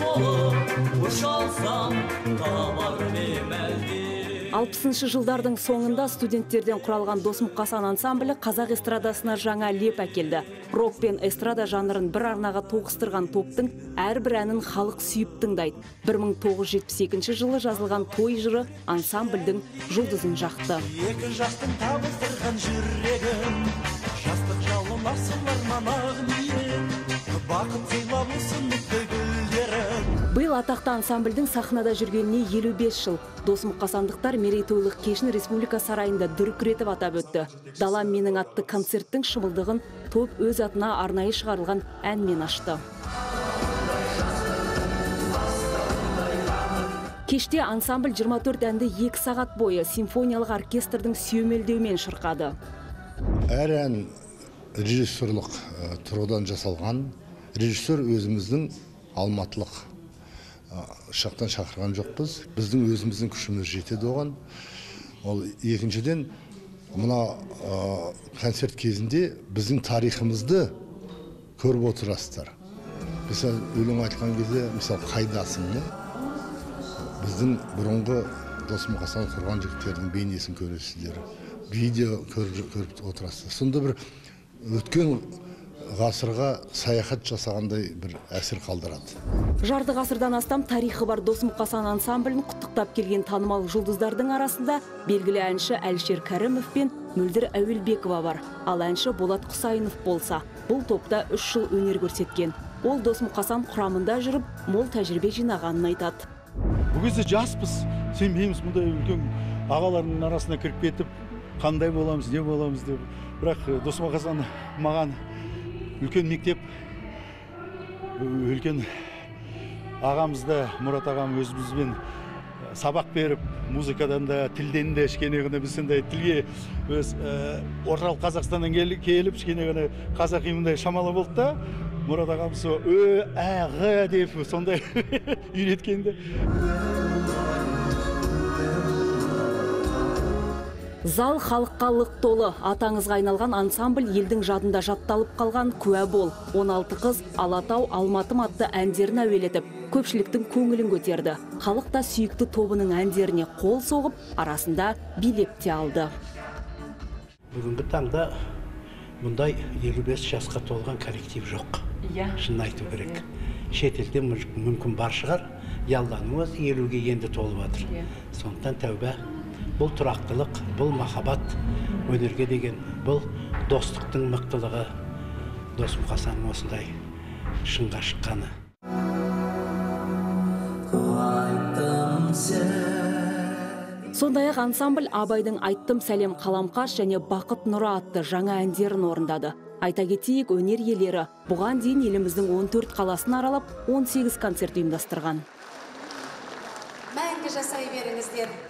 болып ұша алсам табар әлде алпысыншы жылдардың соңында студенттерден құралған досмұқасан ансамблі қазақ эстрадасына жаңа леп әкелді. Рок пен эстрада жанрын бір арнаға тоғыстырған топтың әрбір әнін халық сүйіп тыңдайды. 1972 жылы жазылған той жыры ансамбльдің жұлдызын жақты. Екі жақтың табыстырған жүрегін атақты ансамбльдің сахнада жүргеніне 55 жыл. Досмұқасандықтар мерейтойлық кешін республика сарайында дүркіретіп атап өтті. Далам менің атты концерттің шымылдығын топ өз атына арнайы шығарылған әнмен ашты. Кеште ансамбль 24 әнді 2 сағат бойы симфониялық оркестрдің сүйемелдеуімен шырқады. Әр ән режиссерлық ә, тұрғыдан жасалған. Режиссер өзіміздің алматылық жақтан шақырған жоқпыз. Біздің өзіміздің күшіміз жетеді оған. Ол екіншіден мына концерт кезінде біздің тарихымызды көріп отырасыздар. Мысалы өлең айтқан кезде мысалы қайдасың не біздің бұрынғы досмұқасан құрған жігіттердің бейнесін көресіздер. Видео көріп, көріп отырасыздар. Сонда бір өткен ғасырға саяхат жасағандай бір әсер қалдырады. Жарты ғасырдан астам тарихы бар досмұқасан ансамблін құттықтап келген танымал жұлдыздардың арасында белгілі әнші әлішер кәрімов пен мөлдір әуелбекова бар. Ал әнші болат құсайынов болса бұл топта үш жыл өнер көрсеткен. Ол досмұқасан құрамында жүріп мол тәжірибе жинағанын айтады. Бұл кезде жаспыз. Сенбейміз мұндай үлкен ағалардың арасына кіріп кетіп қандай боламыз не боламыз деп. Бірақ досмағасан маған үлкен мектеп. Үлкен ағамызды мұрат ағам өзімізбен сабақ беріп музыкадан да тілден де кішкене ғана біз сондай тілге өз орталық қазақстаннан келіп кішкене ғана қазақи мындай шамалы болды да мұрат ағамыз ö ә ғ деп сондай үйреткенді зал халыққа лық толы. Атаңызға айналған ансамбль елдің жадында жатталып қалған куә бол. 16 қыз алатау алматым атты әндерін әуелетіп көпшіліктің көңілін көтерді. Халық та сүйікті тобының әндеріне қол соғып арасында билеп те алды. Бүгінгі таңда мұндай 55 жасқа толған коллектив жоқ. Иә. Шынын айту керек. Шетелде мүмкін бар шығар. Ялдану елуге енді толып жатыр Иә. сондықтан тәуба бұл тұрақтылық бұл махаббат өнерге деген бұл достықтың мықтылығы. Досмұқасанның осындай шыңға шыққаны. Сондай ақ ансамбль абайдың айттым сәлем қаламқас және бақыт нұры атты жаңа әндерін орындады. Айта кетейік өнер иелері бұған дейін еліміздің 14 қаласын аралап 18 концерт ұйымдастырған. Мәңгі жасай беріңіздер.